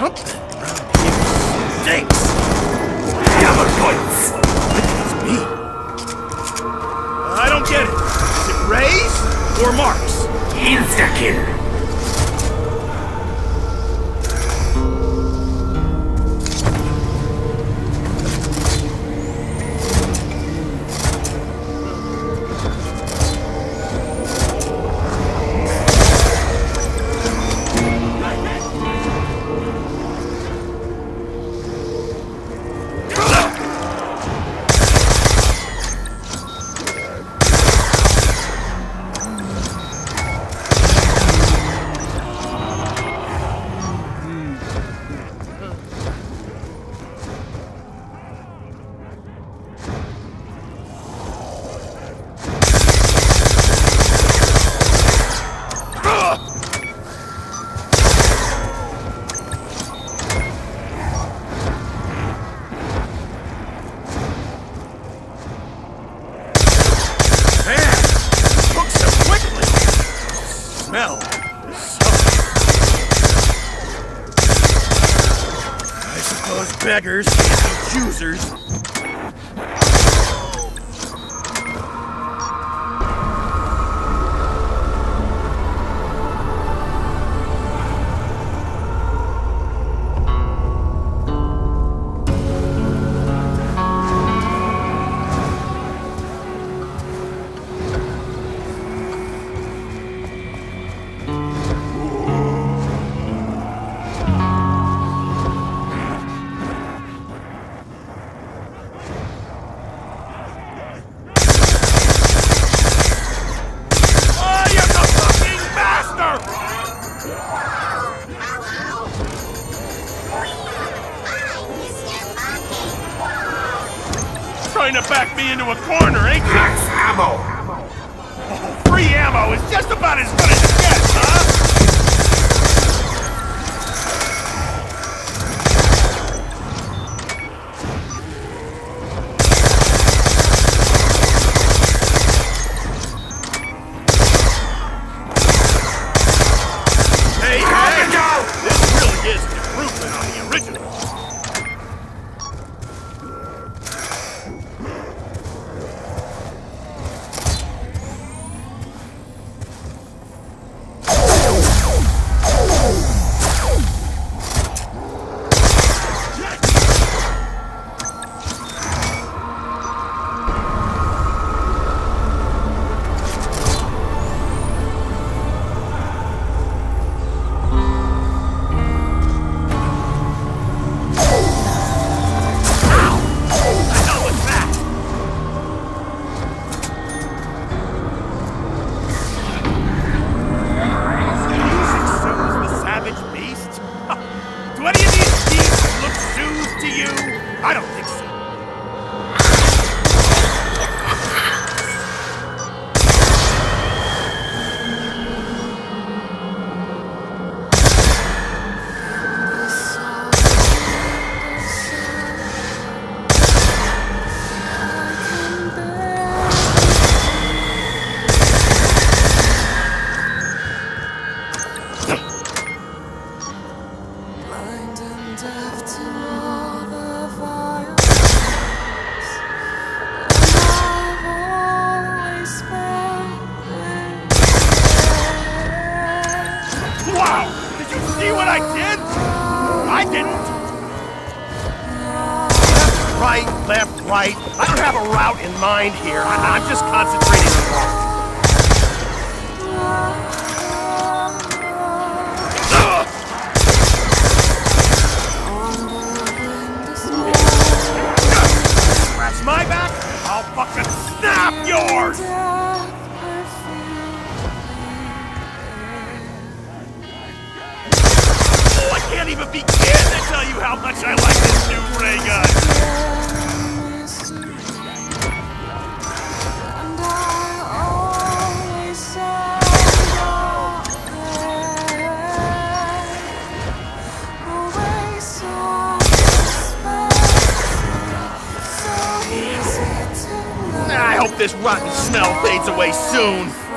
Something around here stinks. Hammer points! It's me. I don't get it. Is it Ray's or Mark's? Insta-kill! Beggars choosers. Trying to back me into a corner, ain't you? Max ammo! Free ammo is just about as good I don't I did? I didn't! Left, right, left, right. I don't have a route in mind here. I- I'm just concentrating. Ugh! My back, I'll fucking snap yours! Can't even begin to tell you how much I like this new ray gun! I hope this rotten smell fades away soon.